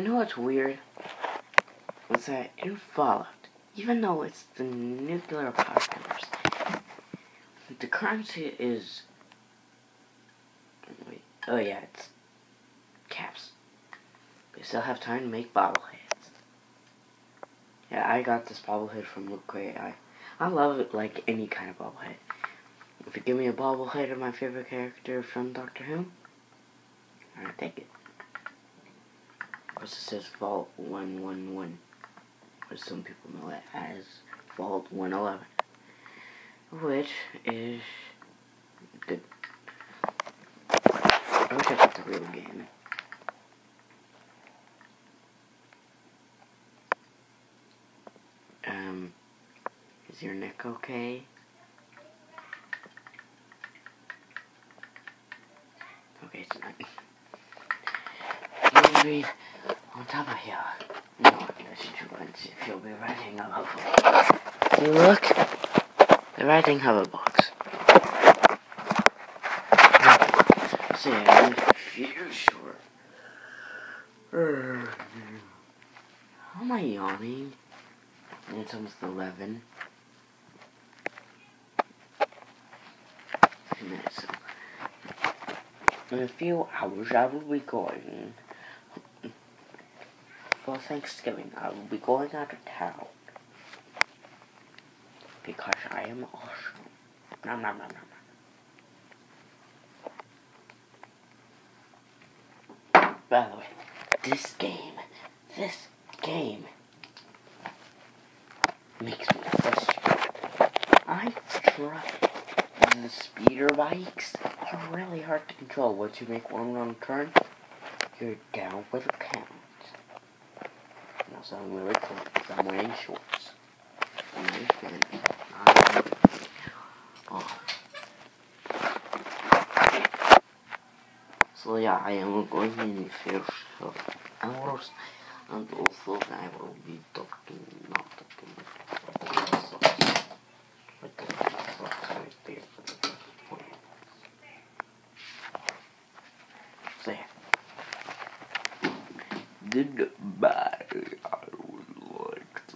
You know what's weird? Was that in Fallout, even though it's the nuclear apocalypse, the currency is. Wait, oh yeah, it's caps. We still have time to make bobbleheads. Yeah, I got this bobblehead from Loot Crate. I, I love it like any kind of bobblehead. If you give me a bobblehead of my favorite character from Doctor Who, I'll take it. Course, it says Vault 111, or some people know it as Vault 111, which is good. I wish I got the real game. Um, is your neck okay? Okay, it's not. Maybe on top of here. No, that's. Let's see if you'll be writing a hover. See, look. The writing hoverbox. See, a few short. How am I yawning? It's almost 11. Minutes. In a few hours, I will be going. For Thanksgiving, I will be going out of town. Because I am awesome. Nom nom nom nom. nom. By the way, this game, this game makes me frustrated. I. And the speeder bikes are really hard to control. Once you make one wrong turn, you're down for the count. And also, I'm really cold because I'm wearing shorts. And my fan is not on. So yeah, I am going in the first hours, and also I will be talking, not talking. So yeah. Goodbye.